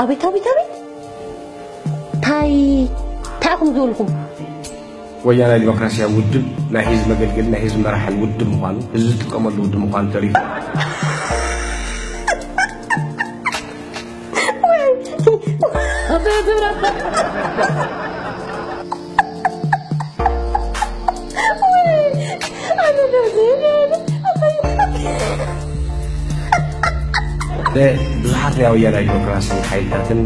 ኣቤት ኣቤት ኣቤት እንታይ እንታይ ኢኹም ዝበልኩም ወያነ ዲሞክራሲያዊ ውድብ ናይ ህዝቢ መገልገሊ ናይ ህዝቢ መራሕን ውድብ ምዃኑ ህዝቢ ዝጥቀመሉ ውድብ ምዃኑ ተሪፉ ብዙሓት ናይ ወያነ ዲሞክራሲ ሓይልታትን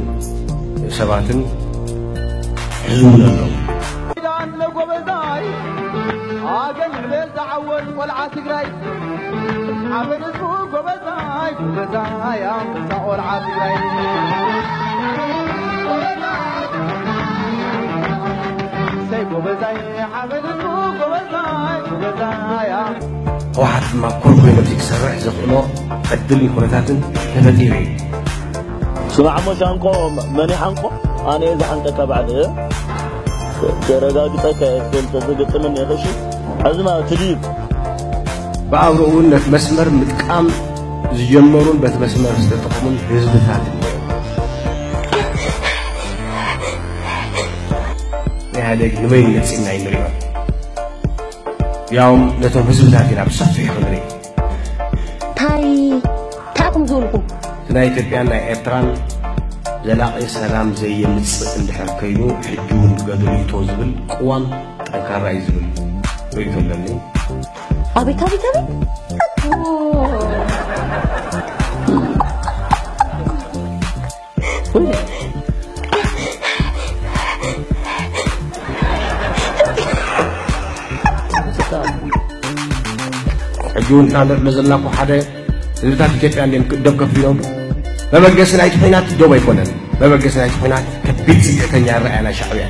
ሰባትን ሕዝቡን ኣለዉ ዳነ ጎበዛይ ኣገን ልበል ዝዓወት ቆልዓ ትግራይ ዓበን ህዝቡ ጎበዛይ ጎበዛይ ኣንበሳ ቆልዓ ትግራይ ሰይ ጎበዛይ ዓበን ህዝቡ ጎበዛይ ጎበዛይ ህወሓት ድማ ኮር ኮይኑ እቲ ክሰርሕ ዘኽእሎ ዕድልን ኩነታትን ተፈጢሩ እዩ ስማዕ ሞ ሻንቆ መን ሓንቆ ኣነ እየ ዝሓንቀካ ባዕሊ ተረጋግፀካ ተዝግጥምን የኸሺ ሕዚ ማለት ትድይብ ብኣብሮ እውን ነቲ መስመር ምጥቃም ዝጀመሩን በቲ መስመር ዝተጠቕሙን ህዝብታት እኒአው ኢህደግ ንበይኑ ገፂና ይንሪኦ ያውም ለቶም ህዝብ ዳግና ብሰፊ ይሆንሪ ታይ ታቅም ዝብልኩ ናይ ኢትዮጵያን ናይ ኤርትራን ዘላቂ ሰላም ዘየምፅእ እንድሕር ኮይኑ ሕጂ እውን ገድልቶ ዝብል ቅዋም ጠንካራ እዩ ዝብል ሪኢቶ ኣለኒ ኣቤት ኣቤት ኣቤት ሕጂ እውን እናንሪእሎ ዘለናኩ ሓደ ህዝብታት ኢትዮጵያ እንዲኦም ክእደብ ከፍ ኢሎም መበገሲ ናይቲ ኩናት ደው ኣይኮነን መበገሲ ናይቲ ኩናት ከቢድ ስግዕተኛ ረኣያና ሻዕብያ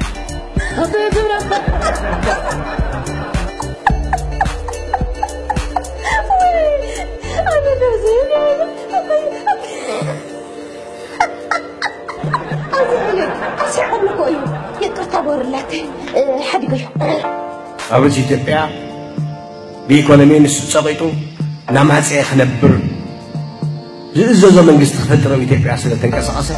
ኣስዕቐኒ ኮ بيكونامي نسو تصغيطو نعم هاتسعي خنبر زززا من قصد خفتر ويتيب عسلة تنكس عسل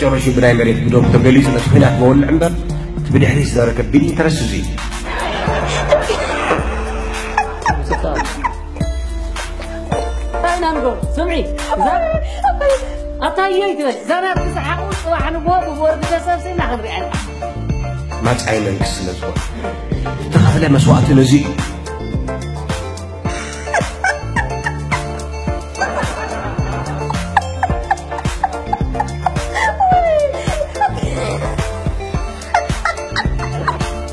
تورشي بناي مريت بدوب تبليز أنا شخيلات مول العنبر تبدي حديث دارة كبيني ترسزي سمعي زار... أطلع... أطلع... أطلع... أطلع... أطلع... أطلع... أطلع... ما تعي منك سنزوا تخفل مسوات نزي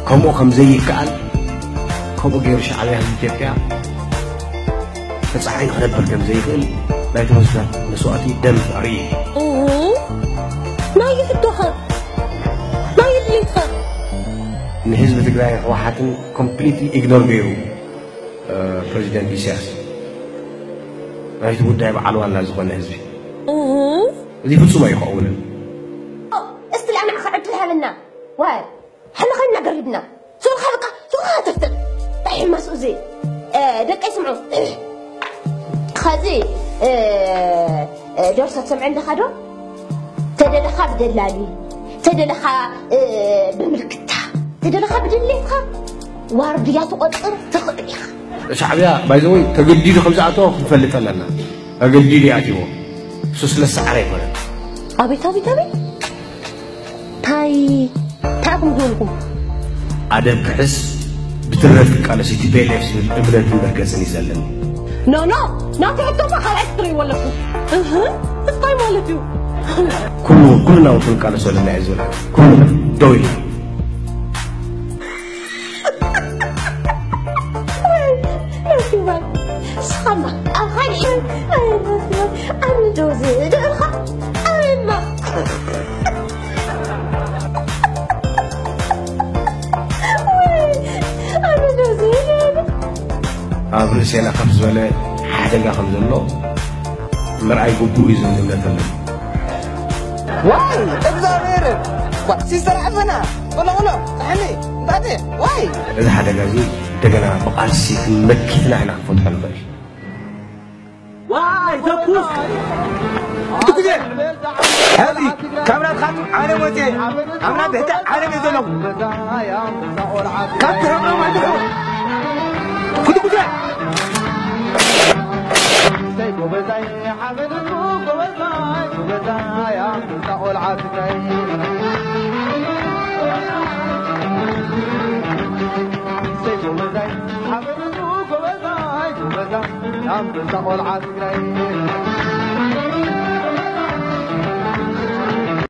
كمو كم زي كأن؟ كمو غيرش عليها الجبكة فتصحي خلال برقم زي خل بيت مسوات دم عريق. أوه. ንህዝቢ ትግራይ ህወሓትን ኮምፕሊትሊ ኢግኖር ገይሩ ፕሬዚደንት ኢሳያስ ናይቲ ጉዳይ በዓል ዋና ዝኾነ ህዝቢ እዚ ፍፁም ኣይኸውንን እስቲ ለኣና ክዕድል ሃለና ዋይ ሕና ኸይና ገሪብና ሱርኻ በቃ ሱርኻ ተፍትል ጣይ ሕማስ እዚ ደቀ ይስምዑ ከዚ ደርሶ ትሰምዐ እንደኻ ዶ ተደለኻ ብደላሊ ተደለኻ ብምልክታ ተደለኻ ብድሌትካ ዋርድያ ትቆፅር ትኽእል ኢኻ ሻዕብያ ባይዘወይ ተገዲዱ ከም ዝኣተዎ ክንፈልጥ ኣለና ተገዲዱ ይኣትዎ እሱ ስለ ሰዕረ ኣይኮነን ኣቤት ኣቤት ኣቤት እንታይ እንታይ ኢኹም ዝበልኩም ኣደብ ክሕስ ብትረት ክቃለስ ቲፒኤልኤፍ ዝብል እምነትን መርገፅን እዩ ዘለኒ ኖ ኖ ናቲ ሕቶማ ካልኣይ ክትርእይዎ ኣለኩም እህ እንታይ ማለት እዩ ኩሉ ኩልና እውን ክንቃለሶ ኣለና እየ ዝብል ኩሉ ደው ኢሉ ዶ ዝድእልኻ ኣነ ኣነ ዶ ዝድእል ኣብ ርእስና ከፍ ዝበለ ሓደጋ ከም ዘሎ ምርኣይ ግቡእ እዩ ዝብል እምነት ኣለኒ ዋይ እግዚአብሔርን ሲስተር ዓፈና ቆሎ ቆሎ ጣዕሚ እንታቴ ዋይ እዚ ሓደጋ እዚ እንደገና ብቃልሲ ክንመኪትና ኢና ክንፈትሖ ንኽእል والله ده كوس هذه كاميرا خاتم على وجهي. كاميرا بهتا على ميزانه كاتب رقم عنده كنت كنت I'm the one